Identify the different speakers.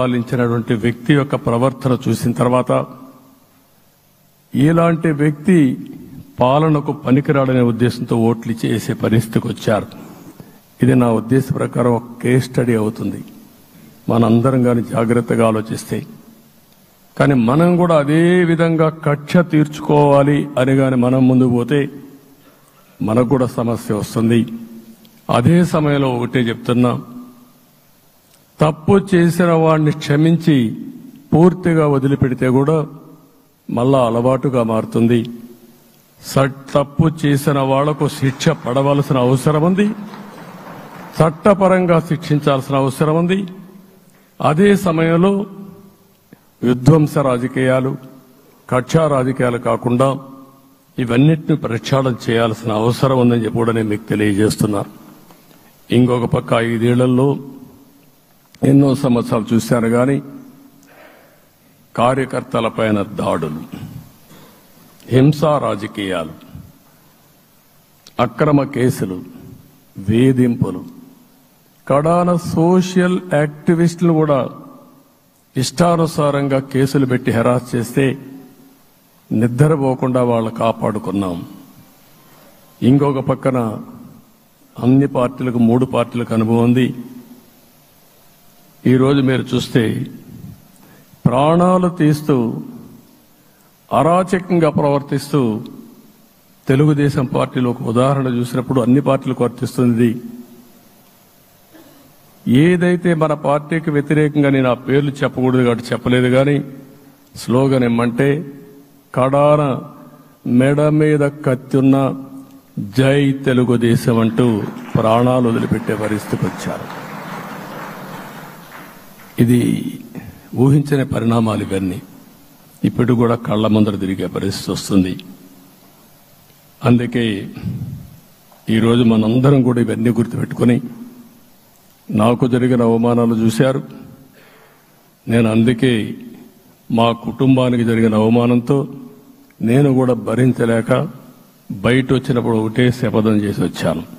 Speaker 1: పాలించినటువంటి వ్యక్తి యొక్క ప్రవర్తన చూసిన తర్వాత ఇలాంటి వ్యక్తి పాలనకు పనికిరాడనే ఉద్దేశంతో ఓట్లు ఇచ్చి వేసే పరిస్థితికి వచ్చారు. ఇది నా ఉద్దేశ ప్రకారం ఒక కేస్ స్టడీ అవుతుంది. మనందరం కానీ జాగ్రత్తగా ఆలోచిస్తే. కానీ మనం కూడా అదే విధంగా కక్ష తీర్చుకోవాలి అని కానీ మనం ముందుకు పోతే మనకు కూడా సమస్య వస్తుంది. అదే సమయంలో ఒకటే చెప్తున్నా. తప్పు చేసిన వాడిని క్షమించి పూర్తిగా వదిలిపెడితే కూడా మళ్ళా అలవాటుగా మారుతుంది. సట్ తప్పు చేసిన వాళ్ళకు శిక్ష పడవలసిన అవసరం ఉంది. చట్టపరంగా శిక్షించాల్సిన అవసరం ఉంది. అదే సమయంలో విధ్వంస రాజకీయాలు కక్షా రాజకీయాలు కాకుండా ఇవన్నిటిని ప్రక్షాళన చేయాల్సిన అవసరం ఉందని చెప్పి కూడా నేను మీకు తెలియజేస్తున్నా. ఇంకొక పక్క ఐదేళ్ళలో ఎన్నో సంవత్సరాలు చూశాను కానీ కార్యకర్తల పైన దాడులు హింసా రాజకీయాలు అక్రమ కేసులు వేధింపులు కడాన సోషల్ యాక్టివిస్టులు కూడా ఇష్టానుసారంగా కేసులు పెట్టి హెరాస్ చేస్తే నిద్రపోకుండా వాళ్ళు కాపాడుకున్నాం. ఇంకొక పక్కన అన్ని పార్టీలకు మూడు పార్టీలకు అనుభవం ఉంది. ఈరోజు మీరు చూస్తే ప్రాణాలు తీస్తూ అరాచకంగా ప్రవర్తిస్తూ తెలుగుదేశం పార్టీలో ఒక ఉదాహరణ చూసినప్పుడు అన్ని పార్టీలకు వర్తిస్తుంది. ఏదైతే మన పార్టీకి వ్యతిరేకంగా నేను ఆ పేర్లు చెప్పకూడదు కాబట్టి చెప్పలేదు కానీ స్లోగన్ ఏమంటే కడాన మెడ మీద కత్తున్న జై తెలుగుదేశం అంటూ ప్రాణాలు వదిలిపెట్టే పరిస్థితికి వచ్చారు. ఇది ఊహించని పరిణామాలు ఇవన్నీ. ఇప్పుడు కూడా కళ్ళ ముందర తిరిగే పరిస్థితి వస్తుంది. అందుకే ఈరోజు మనందరం కూడా ఇవన్నీ గుర్తుపెట్టుకొని నాకు జరిగిన అవమానాలు చూశారు. నేను అందుకే మా కుటుంబానికి జరిగిన అవమానంతో నేను కూడా భరించలేక బయట వచ్చినప్పుడు ఒకటే శపథం చేసి వచ్చాను.